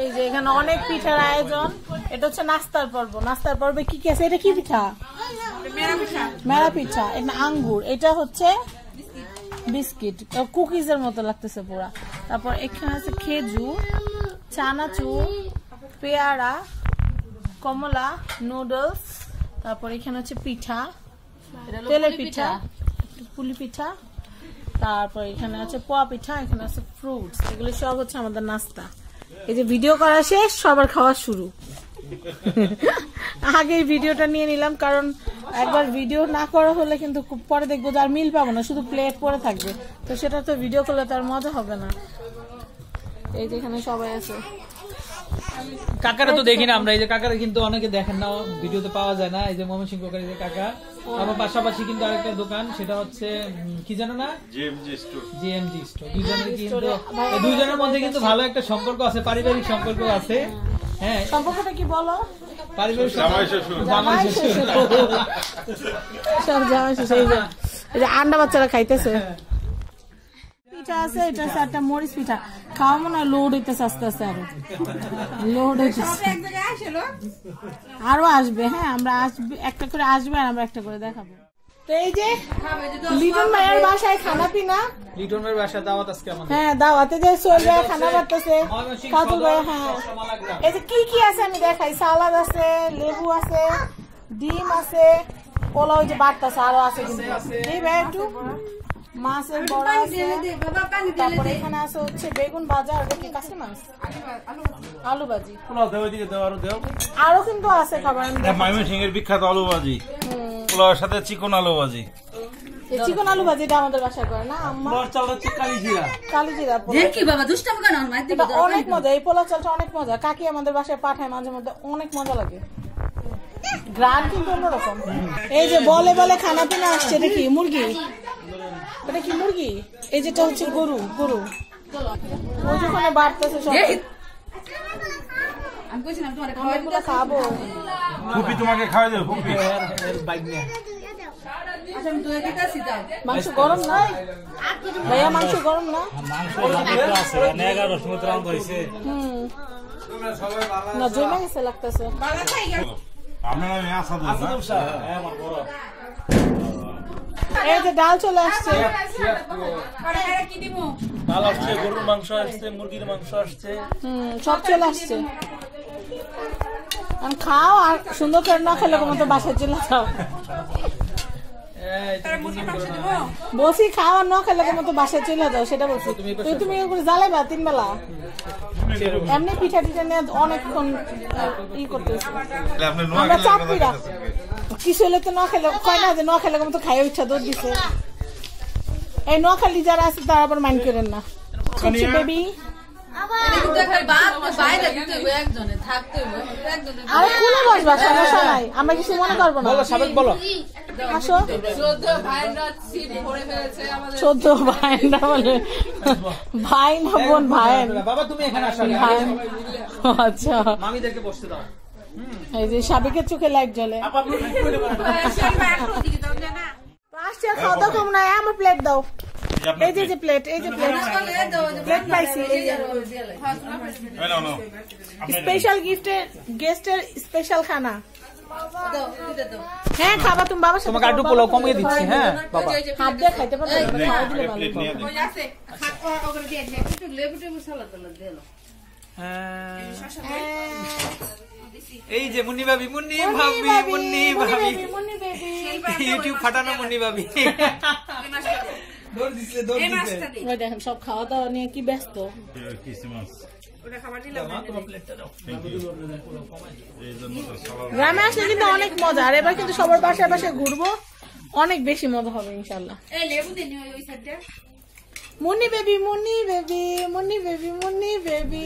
এই যে এখানে অনেক পিঠার আয়োজন। এটা হচ্ছে নাস্তার পর্ব। নাস্তার পর্বে কি কি আছে? এটা কি পিঠা? মেলা পিঠা। এটা আঙ্গুর। এটা হচ্ছে বিস্কিট। কুকিজ এর মতো লাগতেছে পুরা। তারপর এখানে আছে খেজুর চানাচুর পেয়ারা কমলা নুডলস। তারপর এখানে হচ্ছে পিঠা। তেলের পিঠা। পুলি পিঠা। তারপর এখানে আছে পোয়া পিঠা এখানে আছে ফ্রুটস এগুলো সব হচ্ছে আমাদের নাস্তা। এই যে ভিডিও করা শেষ, সবার খাওয়া শুরু। আগে ভিডিওটা নিয়ে নিলাম, কারণ একবার ভিডিও না করা হলে কিন্তু পরে দেখব আর মিল পাবো না, শুধু প্লেট পরে থাকবে। তো সেটা তো ভিডিও করলে তার মজা হবে না। এই যেখানে সবাই আছে। কাকারা তো দেখি না আমরা এই যে কাকারা কিন্তু অনেকে দেখেন না ভিডিওতে পাওয়া যায় না এই যে ময়মনসিংহ কাকার যে কাকা আমার পাশাপাশি কিন্তু আরেকটা দোকান সেটা হচ্ছে কি জানো না? জিএমজি স্টোর জিএমজি স্টোর দুজনের কিন্তু দুজনের মধ্যে কিন্তু ভালো একটা সম্পর্ক আছে পারিবারিক সম্পর্ক আছে। হ্যাঁ। সম্পর্কটা কি বলো? পারিবারিক জামাই শ্বশুর। জামাই শ্বশুর। সব জামাই আন্ডা বাচ্চারা খাইতেছে। পিঠা আছে এটা হচ্ছে একটা মরিচ পিঠা। খাওয়া মনে হয় লোড হইতেছে আস্তে আস্তে আরও। লোড হইতেছে। আরও আসবে হ্যাঁ আমরা আসবে একটা করে আসবে আর আমরা একটা করে দেখাবো। তো এই যে লিটন মায়ের বাসায় খানা পিনা। লিটনের বাসা দাওয়াত আজকে আমাদের। হ্যাঁ দাওয়াতে যে সোল ভাই খানা বাড়তেছে ময়মনসিংহ কাজল ভাই হ্যাঁ। এই যে কি কি আছে আমি দেখাই? সালাদ আছে লেবু আছে ডিম আছে পোলাও ওই যে বাড়তেছে আরও আছে কিন্তু। এই ভাই একটু মাছের বড়া আছে। তারপরে এখানে আছে হচ্ছে বেগুন ভাজা আর কি কাশি মাছ। আলু ভাজি পোলাও দেও এদিকে দেও আরও দেও। আরও কিন্তু আছে খাবার এর বিখ্যাত আলু ভাজি। পোলাওর সাথে চিকন আলু ভাজি। চিকন আলু ভাজি এটা আমাদের বাসায় করে না আম্মা? চাল হচ্ছে কালি জিরা। কালি জিরা দেখি বাবা দুষ্টাম কেন অনেক মজা এই পোলাও চালটা অনেক মজা। কাকি আমাদের বাসায় পাঠায় মাঝে মধ্যে অনেক মজা লাগে। গ্রান কিন্তু অন্যরকম। এই যে বলে বলে খানা পিনা আসছে কি মুরগি। এটা কি মুরগি? এই যেটা হচ্ছে গরু গরু। ওই যেখানে বাড়তেছে সব। খাব। ফুপি তোমাকে দেবো ফুপি বাইক নিয়ে। আচ্ছা মাংস গরম না ভাইয়া মাংস গরম না? না জমে গেছে লাগতেছে। আপনার এই যে ডাল চলে আসছে। ডাল আসছে গরুর মাংস আসছে মুরগির মাংস আসছে। হুম সব চলে আসছে। খাও আর সুন্দর করে না খেলে তোমার তো বাসায় চলে যাও। বলছি খাও আর না। খেলে কোনো তো বাসায় চলে যাও সেটা বলছি। তুমি তুই তুমি এগুলো জ্বালাইবা তিন বেলা? এমনি পিঠা টিঠা নিয়ে অনেকক্ষণ ই আপনি আমরা চাপিরা কিছু হলে তো না খেলে কয় না যে না খেলে তো খাইয়ে ইচ্ছা দৌড় দিছে। এই নোয়াখালী যারা আছে তারা আবার মাইন্ড করেন না। বেবি আমরা কিছু মনে করব না। বলো আসো। চোদ্দ ভাইয়েরা বলে ভাই না বোন ভাইয়েন বাবা তুমি এখানে আসো আগে। আচ্ছা। মামিদেরকে বসতে দাও। এই যে সাবিকের চোখে লাইট জ্বলে। আসছে খাওয়া দাওয়া কম আমার প্লেট দাও। এই যে প্লেট এই যে প্লেট প্লেট পাইছি স্পেশাল গিফটের গেস্টের স্পেশাল খানা হ্যাঁ খাবা তুমি বাবার সাথে তোমাকে খাবা, পোলাও কমিয়ে দিচ্ছি হ্যাঁ বাবা হাত দিয়ে খাইতে পারবে না, খাওয়া দিলে ভালো একটু লেবু টেবু সালাদ টালাদ দিয়ে দাও। হ্যাঁ। হ্যাঁ। এই যে মুন্নি ভাবি মুন্নি ভাবি বাবি, মুন্নি ভাবি বাবি, বাবি। ইউটিউব ফাটানো মুন্নি ভাবি ওই দেখেন সব খাওয়া দাওয়া নিয়ে কি ব্যস্ত তোমার প্লেটটা দাও গ্রামে আসলে কিন্তু অনেক মজা আর এবার কিন্তু সবার বাসায় বাসায় ঘুরবো অনেক বেশি মজা হবে ইনশাল্লাহ এই লেবু দিন ওই ওই সাইডটা Munni baby Munni baby Munni baby Munni baby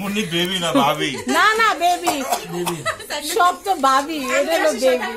Munni baby না ভাবি না না বেবি সব তো ভাবি এটা হলো বেবি